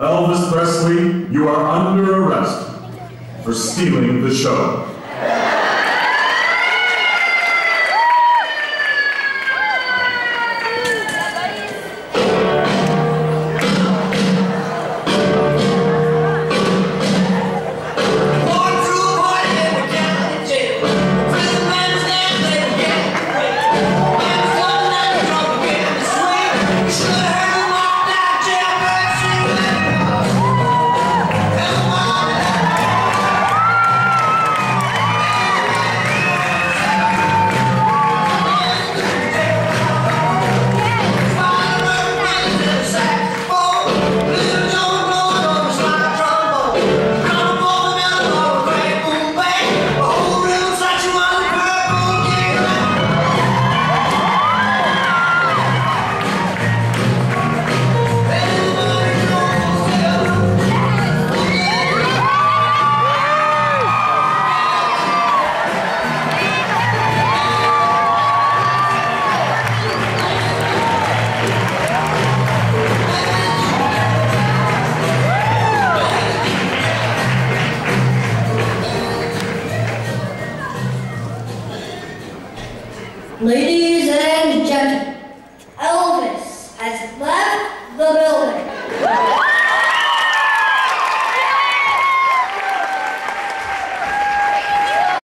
Elvis Presley, you are under arrest for stealing the show. Ladies